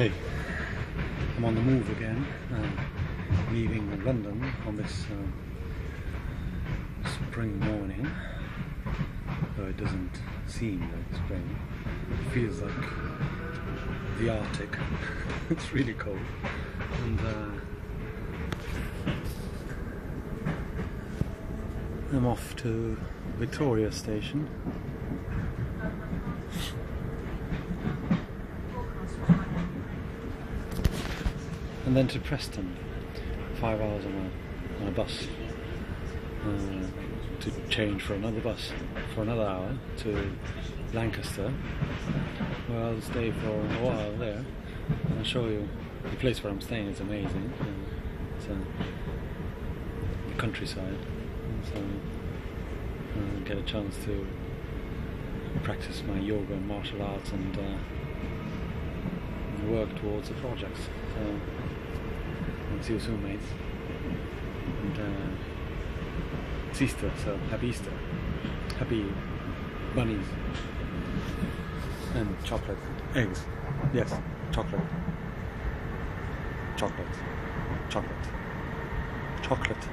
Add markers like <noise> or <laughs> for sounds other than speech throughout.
Hey, I'm on the move again, uh, leaving London on this uh, spring morning. Though it doesn't seem like spring, it feels like the Arctic. <laughs> it's really cold, and uh, I'm off to Victoria Station. And then to Preston, five hours on a, on a bus, uh, to change for another bus for another hour to Lancaster, where I'll stay for a while there. And I'll show you the place where I'm staying is amazing. It's uh, the countryside, so uh, get a chance to practice my yoga and martial arts and uh, work towards the projects. So, and see you soon, mates. And uh, it's Easter, so happy Easter. Happy bunnies. And chocolate. Eggs. Yes, chocolate. Chocolate. Chocolate. Chocolate.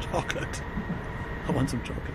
Chocolate. I want some chocolate.